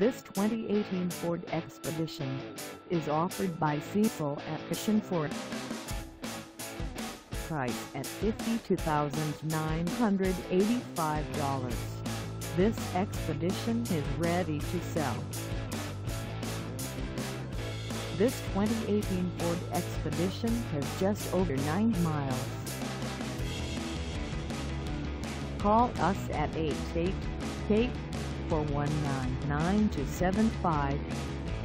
This 2018 Ford Expedition is offered by Cecil at Mission Ford. Price at $52,985. This Expedition is ready to sell. This 2018 Ford Expedition has just over 9 miles. Call us at 888 419 9275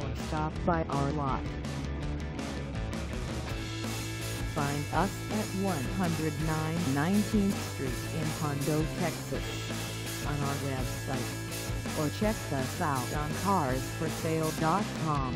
or stop by our lot. Find us at 109 19th Street in Hondo, Texas on our website or check us out on carsforsale.com.